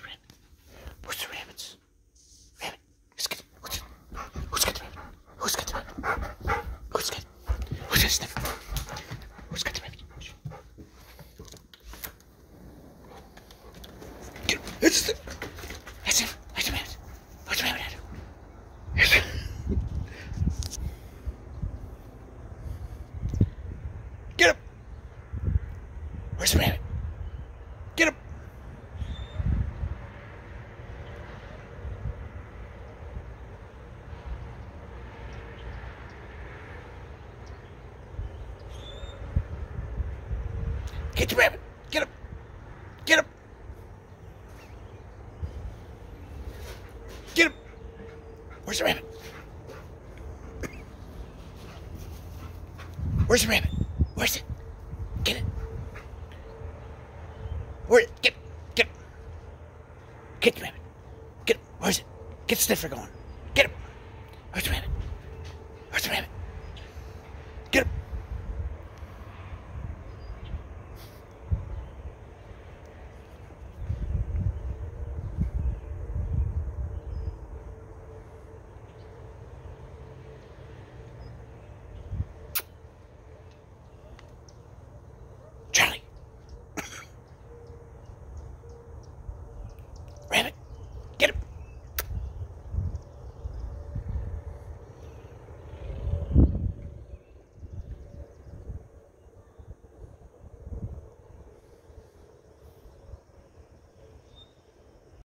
Rabbit. Who's the rabbits? Rabbit. Who's who's, who's got the rabbit? Who's got the rabbit? Who's got who's got sniff? Who's got the Where's the rabbit. Get him! Where's the rabbit? Get the rabbit. Get him! Get him! Get him! Where's the rabbit? Where's the rabbit? Where's it? Get it. Where? Get. Get. Get the rabbit. Get. Where's it? Get sniffer going. Get him. Where's the rabbit? Where's the rabbit?